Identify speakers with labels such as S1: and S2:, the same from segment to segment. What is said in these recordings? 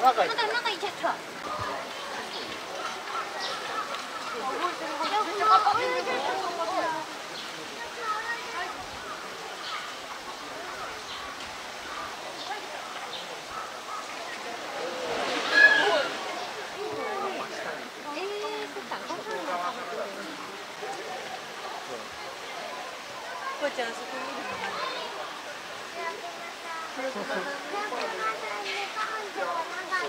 S1: 中行っ
S2: ちゃった。ちゃん、そこ見るの
S1: なん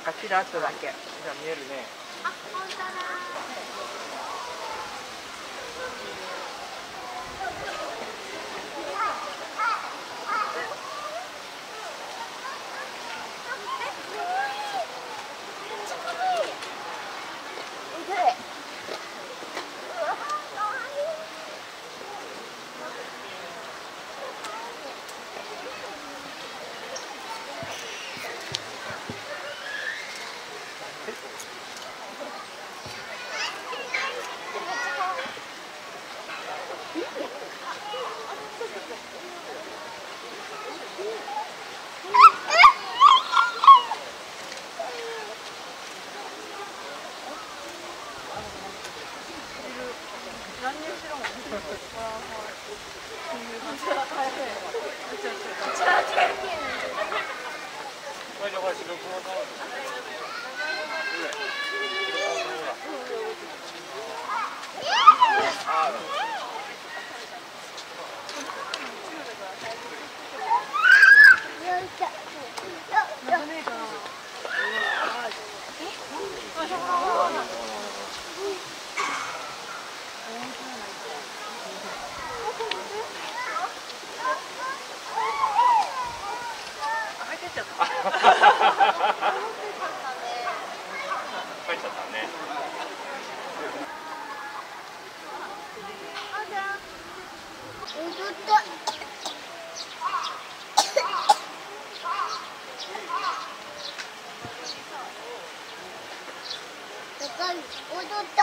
S1: かちらっとだけじゃ見えるね
S2: あ、本当だ。
S1: これでほら白黒の帰っ
S2: 踊った。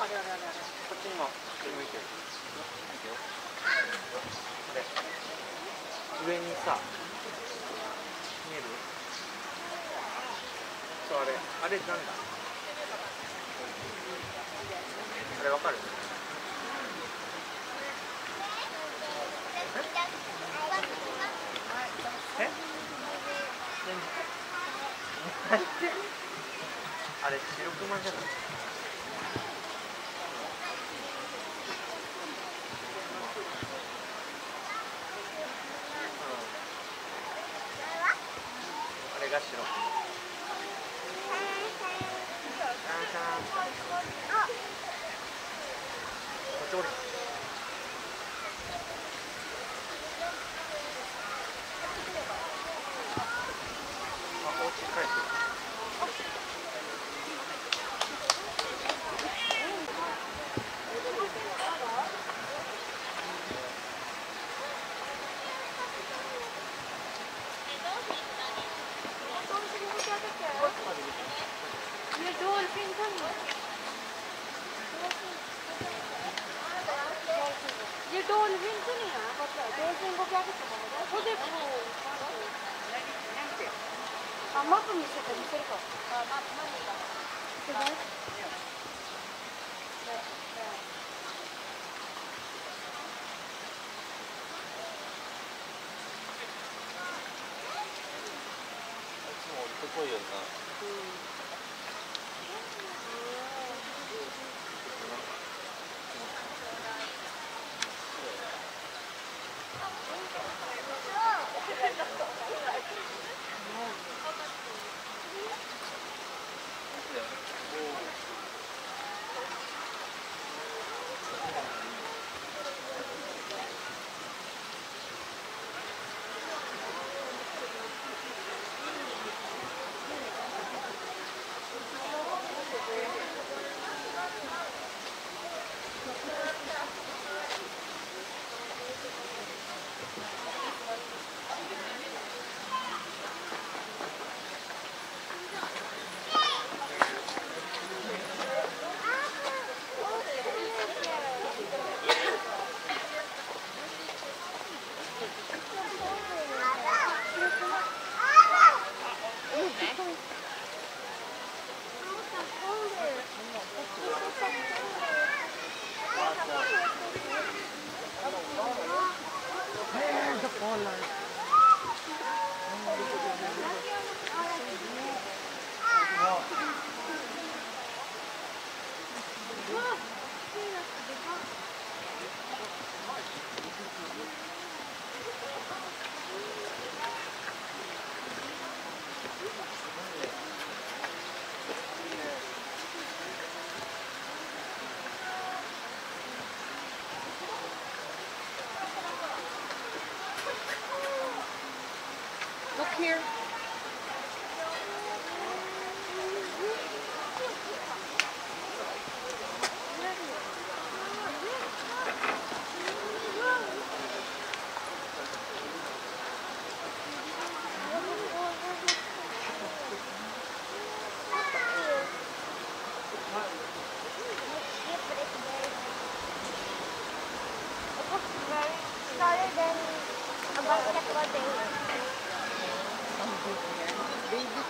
S1: あれあれあれあれこっちにも向いてる見てよあれ上にさ見えるそうあれあれなんだ？あれわかるえ何あれ白熊じゃないあれが白熊シャンシャンこっ
S2: すごい。
S3: よな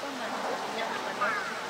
S3: Pengganti.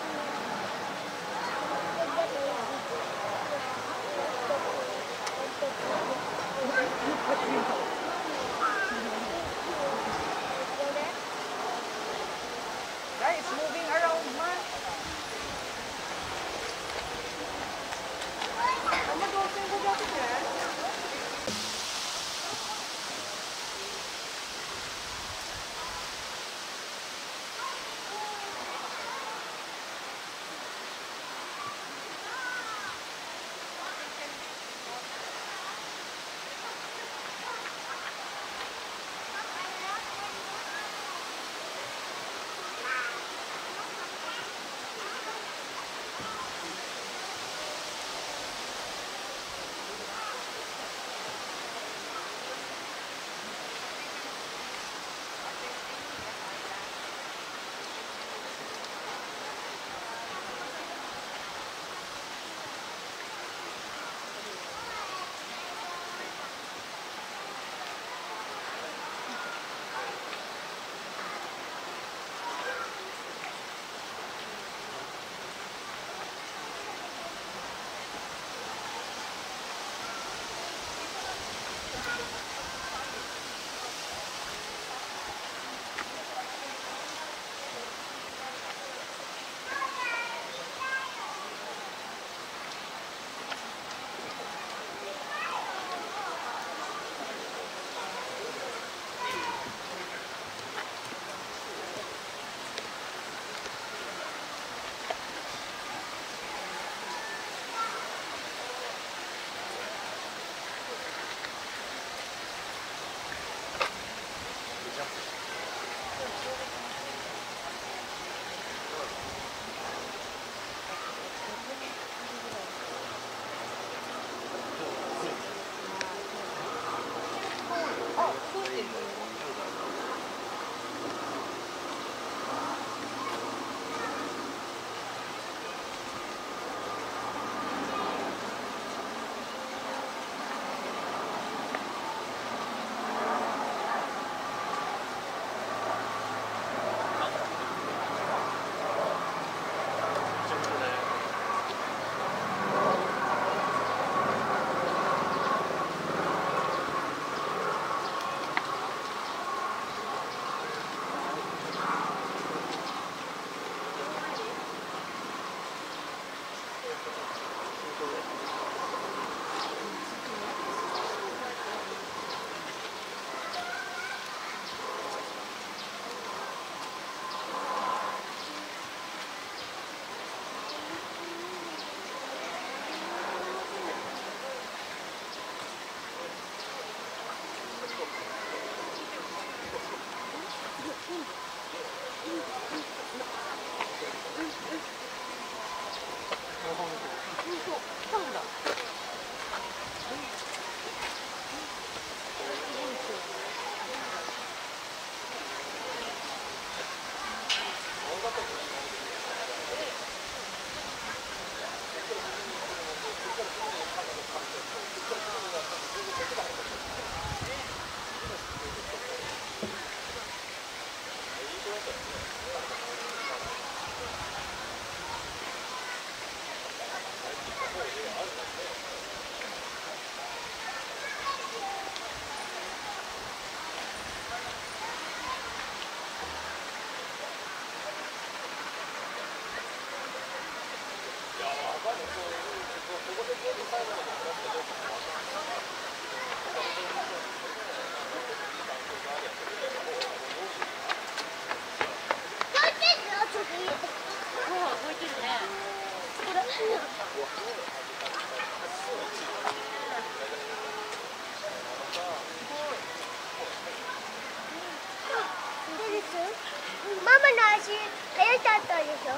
S2: ママの足速かったでし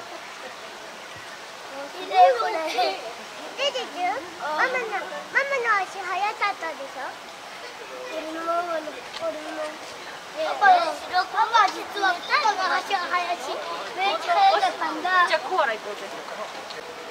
S2: ょ？これ出てるママのママの足速かったでしょ俺のママの俺のパパパパ実はパパの足が速いしめっちゃ速かったんだ
S3: じゃあコアラ行こうぜ